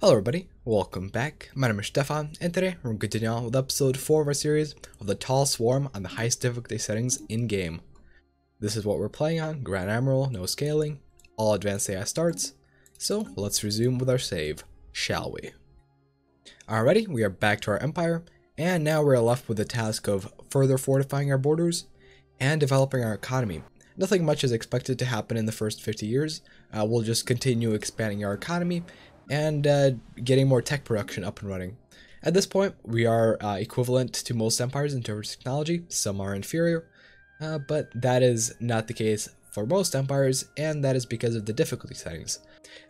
Hello everybody, welcome back. My name is Stefan, and today we're continue on with episode 4 of our series of the Tall Swarm on the highest difficulty settings in-game. This is what we're playing on, Grand Admiral, no scaling, all advanced AI starts, so let's resume with our save, shall we? Alrighty, we are back to our empire, and now we're left with the task of further fortifying our borders and developing our economy. Nothing much is expected to happen in the first 50 years, uh, we'll just continue expanding our economy and uh, getting more tech production up and running. At this point, we are uh, equivalent to most empires in terms of technology, some are inferior, uh, but that is not the case for most empires, and that is because of the difficulty settings.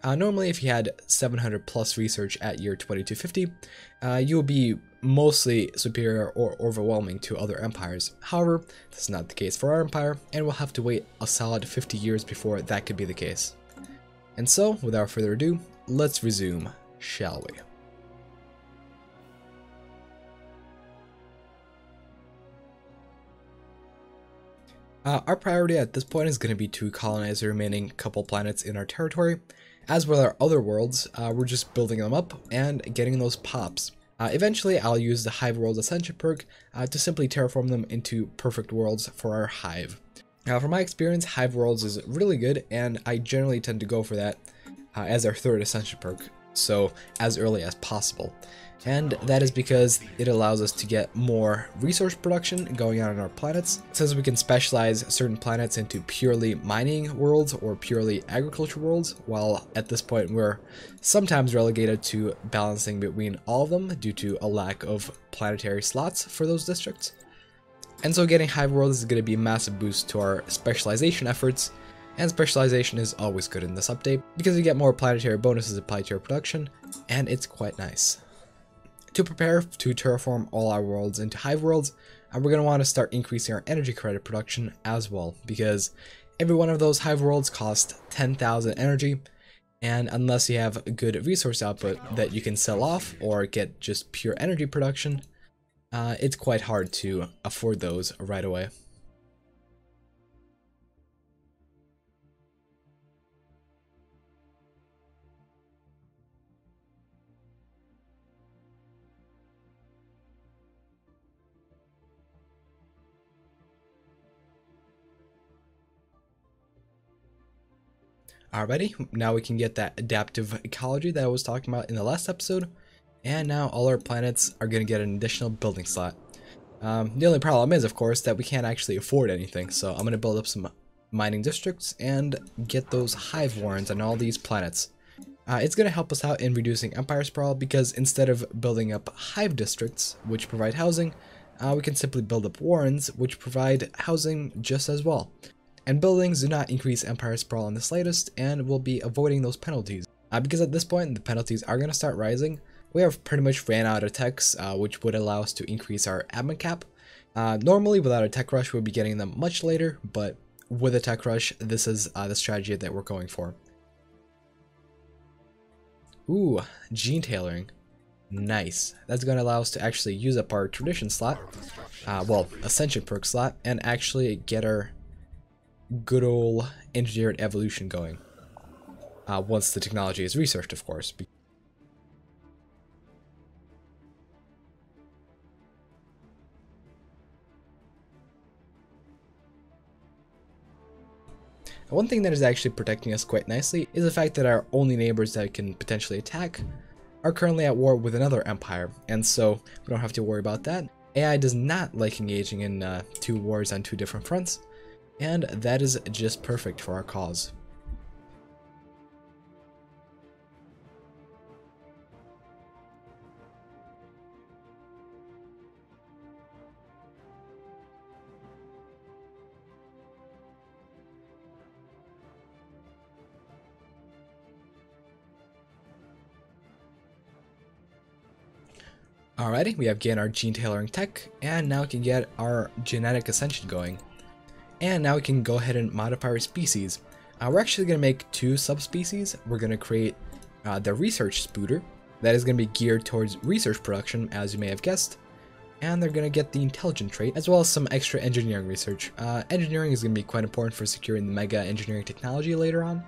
Uh, normally, if you had 700 plus research at year 2250, uh, you will be mostly superior or overwhelming to other empires. However, this is not the case for our empire, and we'll have to wait a solid 50 years before that could be the case. And so, without further ado, let's resume, shall we? Uh, our priority at this point is going to be to colonize the remaining couple planets in our territory. As with our other worlds, uh, we're just building them up and getting those pops. Uh, eventually, I'll use the Hive World Ascension perk uh, to simply terraform them into perfect worlds for our Hive. Now, from my experience, Hive Worlds is really good, and I generally tend to go for that uh, as our third Ascension perk, so as early as possible. And that is because it allows us to get more resource production going on in our planets, since we can specialize certain planets into purely mining worlds or purely agriculture worlds, while at this point we're sometimes relegated to balancing between all of them due to a lack of planetary slots for those districts. And so getting Hive Worlds is going to be a massive boost to our specialization efforts, and specialization is always good in this update because you get more planetary bonuses applied to your production, and it's quite nice. To prepare to terraform all our worlds into Hive Worlds, we're going to want to start increasing our energy credit production as well, because every one of those Hive Worlds cost 10,000 energy, and unless you have a good resource output that you can sell off or get just pure energy production, uh, it's quite hard to afford those right away. Alrighty, now we can get that adaptive ecology that I was talking about in the last episode. And now all our planets are going to get an additional building slot. Um, the only problem is, of course, that we can't actually afford anything. So I'm going to build up some mining districts and get those hive warrens on all these planets. Uh, it's going to help us out in reducing empire sprawl because instead of building up hive districts, which provide housing, uh, we can simply build up warrens, which provide housing just as well and buildings do not increase empire sprawl in the slightest, and we'll be avoiding those penalties. Uh, because at this point, the penalties are going to start rising. We have pretty much ran out of techs, uh, which would allow us to increase our admin cap. Uh, normally, without a tech rush, we'll be getting them much later, but with a tech rush, this is uh, the strategy that we're going for. Ooh, gene tailoring. Nice. That's going to allow us to actually use up our tradition slot, uh, well, ascension perk slot, and actually get our good old engineered evolution going. Uh, once the technology is researched, of course. One thing that is actually protecting us quite nicely is the fact that our only neighbors that can potentially attack are currently at war with another empire, and so we don't have to worry about that. AI does not like engaging in uh, two wars on two different fronts, and that is just perfect for our cause. Alrighty, we have gained our gene tailoring tech, and now we can get our genetic ascension going. And now we can go ahead and modify our species. Uh, we're actually going to make two subspecies. We're going to create uh, the research spooter. That is going to be geared towards research production, as you may have guessed. And they're going to get the intelligent trait, as well as some extra engineering research. Uh, engineering is going to be quite important for securing the mega engineering technology later on.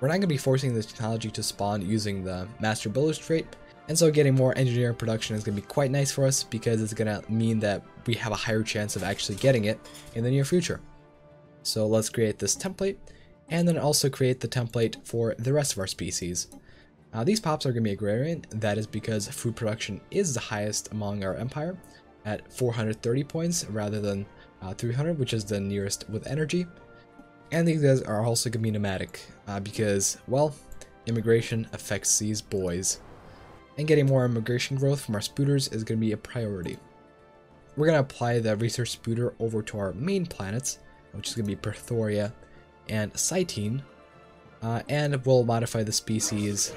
we're not going to be forcing this technology to spawn using the Master Builder's trait, and so getting more engineering production is going to be quite nice for us because it's going to mean that we have a higher chance of actually getting it in the near future. So let's create this template and then also create the template for the rest of our species. Uh, these pops are going to be agrarian, that is because food production is the highest among our empire at 430 points rather than uh, 300 which is the nearest with energy. And these guys are also going to be nomadic uh, because, well, immigration affects these boys and getting more immigration growth from our spooters is going to be a priority. We're going to apply the research spooter over to our main planets, which is going to be Perthoria and Cytine, uh, and we'll modify the species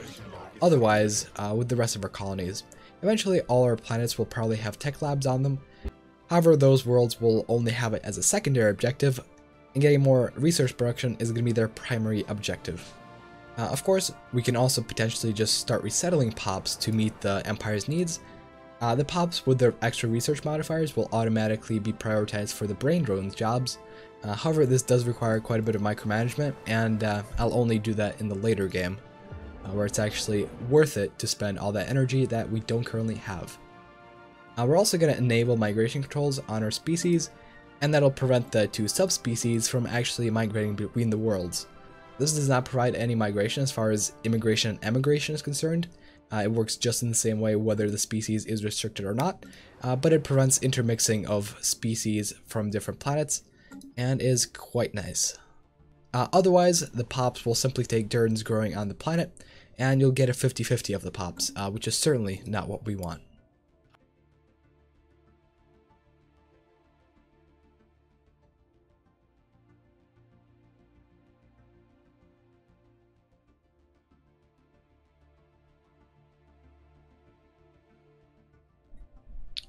otherwise uh, with the rest of our colonies. Eventually, all our planets will probably have tech labs on them. However, those worlds will only have it as a secondary objective, and getting more research production is going to be their primary objective. Uh, of course, we can also potentially just start resettling pops to meet the Empire's needs. Uh, the pops with their extra research modifiers will automatically be prioritized for the brain drones jobs. Uh, however, this does require quite a bit of micromanagement, and uh, I'll only do that in the later game, uh, where it's actually worth it to spend all that energy that we don't currently have. Uh, we're also going to enable migration controls on our species, and that'll prevent the two subspecies from actually migrating between the worlds. This does not provide any migration as far as immigration and emigration is concerned. Uh, it works just in the same way whether the species is restricted or not, uh, but it prevents intermixing of species from different planets and is quite nice. Uh, otherwise, the pops will simply take turns growing on the planet, and you'll get a 50-50 of the pops, uh, which is certainly not what we want.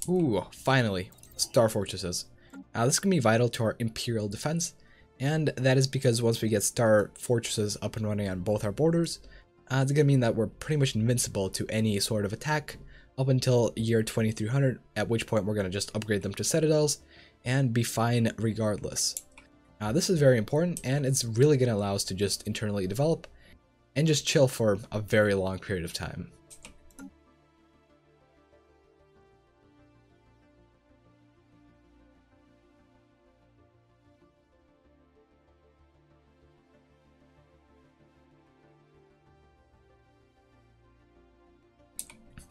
Ooh, finally, Star Fortresses. Uh, this can be vital to our Imperial defense, and that is because once we get Star Fortresses up and running on both our borders, uh, it's going to mean that we're pretty much invincible to any sort of attack up until year 2300, at which point we're going to just upgrade them to Citadels and be fine regardless. Uh, this is very important, and it's really going to allow us to just internally develop and just chill for a very long period of time.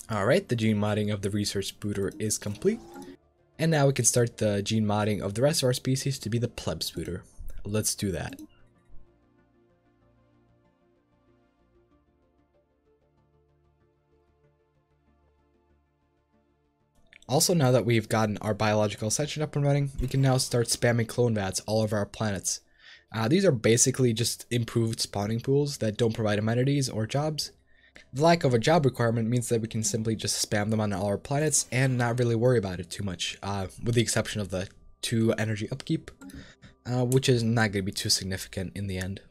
Alright, the gene modding of the research booter is complete. And now we can start the gene modding of the rest of our species to be the pleb booter. Let's do that. Also, now that we've gotten our biological section up and running, we can now start spamming clone vats all over our planets. Uh, these are basically just improved spawning pools that don't provide amenities or jobs, the lack of a job requirement means that we can simply just spam them on all our planets and not really worry about it too much, uh, with the exception of the 2 energy upkeep, uh, which is not going to be too significant in the end.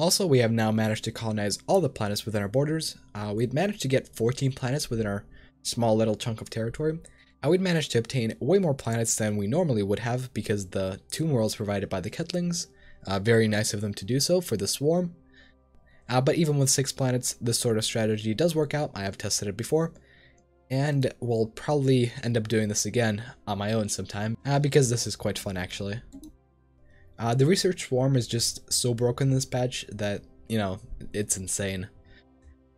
Also, we have now managed to colonize all the planets within our borders. Uh, we've managed to get 14 planets within our small little chunk of territory. And we'd managed to obtain way more planets than we normally would have because the tomb worlds provided by the Kettlings. Uh, very nice of them to do so for the swarm. Uh, but even with six planets, this sort of strategy does work out. I have tested it before. And we'll probably end up doing this again on my own sometime, uh, because this is quite fun actually. Uh, the research swarm is just so broken this patch that, you know, it's insane.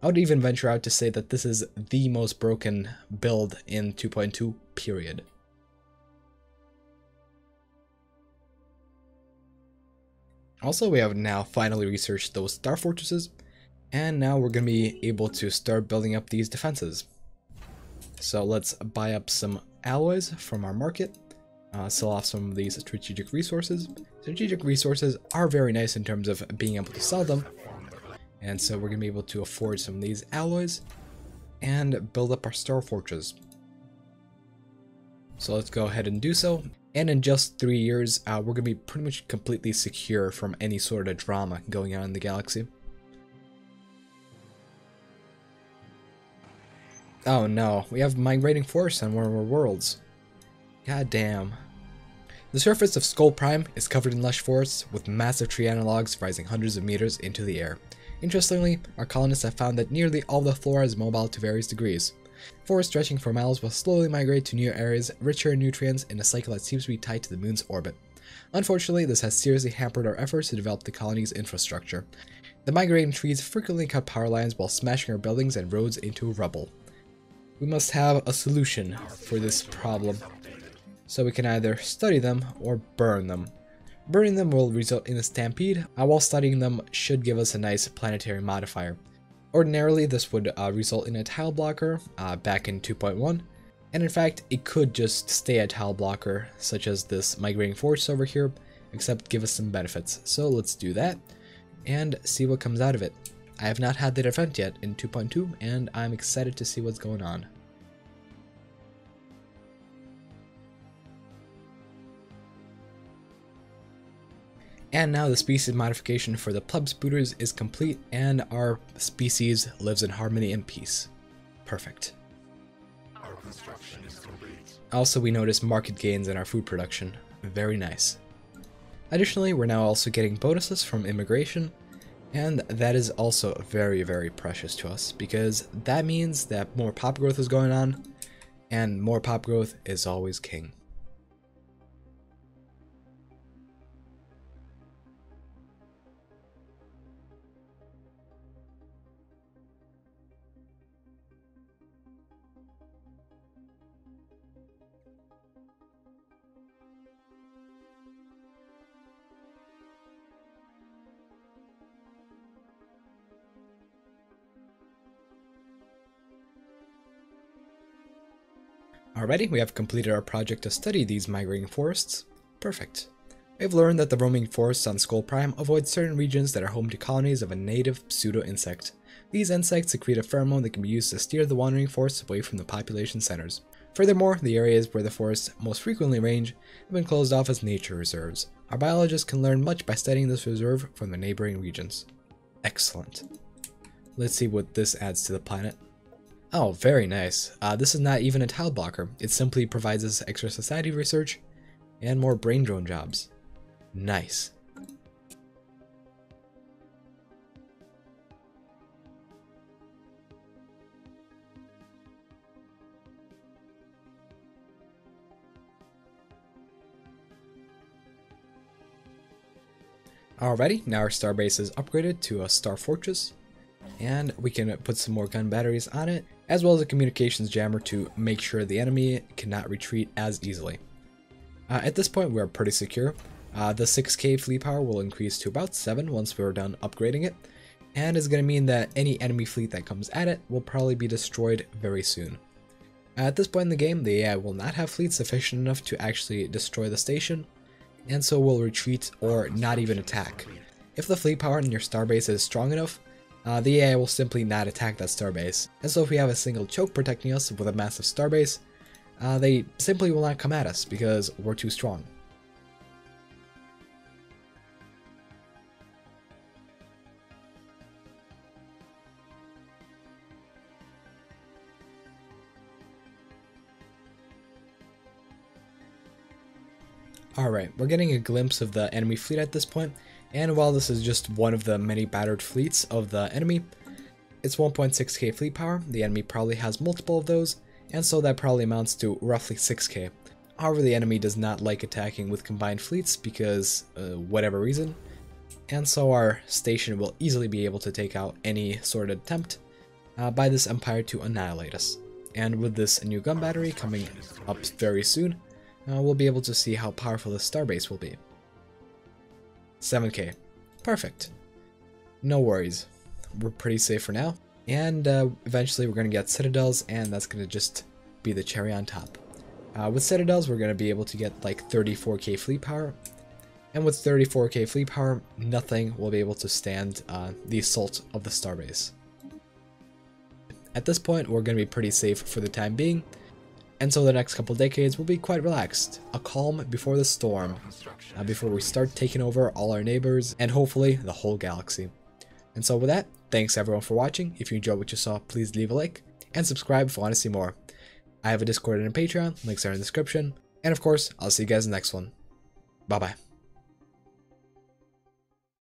I would even venture out to say that this is the most broken build in 2.2, period. Also, we have now finally researched those star fortresses, and now we're going to be able to start building up these defenses. So let's buy up some alloys from our market uh, sell off some of these strategic resources. Strategic resources are very nice in terms of being able to sell them. And so we're going to be able to afford some of these alloys and build up our star fortress. So let's go ahead and do so. And in just three years, uh, we're going to be pretty much completely secure from any sort of drama going on in the galaxy. Oh no, we have migrating forest on one of our worlds. God damn. The surface of Skull Prime is covered in lush forests, with massive tree analogs rising hundreds of meters into the air. Interestingly, our colonists have found that nearly all the flora is mobile to various degrees. Forests stretching for miles will slowly migrate to new areas richer in nutrients in a cycle that seems to be tied to the moon's orbit. Unfortunately, this has seriously hampered our efforts to develop the colony's infrastructure. The migrating trees frequently cut power lines while smashing our buildings and roads into rubble. We must have a solution for this problem so we can either study them or burn them. Burning them will result in a stampede, uh, while studying them should give us a nice planetary modifier. Ordinarily, this would uh, result in a tile blocker uh, back in 2.1, and in fact, it could just stay a tile blocker, such as this migrating forest over here, except give us some benefits. So let's do that, and see what comes out of it. I have not had that event yet in 2.2, and I'm excited to see what's going on. And now the species modification for the plebspooters is complete and our species lives in harmony and peace. Perfect. Our construction is complete. Also, we notice market gains in our food production. Very nice. Additionally, we're now also getting bonuses from immigration, and that is also very, very precious to us because that means that more pop growth is going on, and more pop growth is always king. Already, we have completed our project to study these migrating forests. Perfect. We've learned that the roaming forests on Skull Prime avoid certain regions that are home to colonies of a native pseudo-insect. These insects secrete a pheromone that can be used to steer the wandering forests away from the population centers. Furthermore, the areas where the forests most frequently range have been closed off as nature reserves. Our biologists can learn much by studying this reserve from the neighboring regions. Excellent. Let's see what this adds to the planet. Oh, very nice. Uh, this is not even a tile blocker. It simply provides us extra society research and more brain drone jobs. Nice. Alrighty, now our star base is upgraded to a star fortress and we can put some more gun batteries on it, as well as a communications jammer to make sure the enemy cannot retreat as easily. Uh, at this point, we're pretty secure. Uh, the 6k fleet power will increase to about 7 once we're done upgrading it, and is going to mean that any enemy fleet that comes at it will probably be destroyed very soon. At this point in the game, the AI will not have fleets sufficient enough to actually destroy the station, and so will retreat or not even attack. If the fleet power in your starbase is strong enough, uh, the AI will simply not attack that starbase. And so if we have a single choke protecting us with a massive starbase, uh, they simply will not come at us because we're too strong. Alright, we're getting a glimpse of the enemy fleet at this point, and while this is just one of the many battered fleets of the enemy, it's 1.6k fleet power, the enemy probably has multiple of those, and so that probably amounts to roughly 6k. However, the enemy does not like attacking with combined fleets because uh, whatever reason, and so our station will easily be able to take out any sort of attempt uh, by this empire to annihilate us. And with this new gun battery coming up very soon, uh, we'll be able to see how powerful this starbase will be. 7k. Perfect. No worries. We're pretty safe for now. And uh, eventually we're going to get citadels, and that's going to just be the cherry on top. Uh, with citadels, we're going to be able to get like 34k fleet power. And with 34k fleet power, nothing will be able to stand uh, the assault of the starbase. At this point, we're going to be pretty safe for the time being, and so the next couple decades will be quite relaxed, a calm before the storm, uh, before we start taking over all our neighbors and hopefully the whole galaxy. And so with that, thanks everyone for watching. If you enjoyed what you saw, please leave a like. and subscribe if you want to see more. I have a Discord and a Patreon, links are in the description, and of course, I'll see you guys in the next one. Bye bye.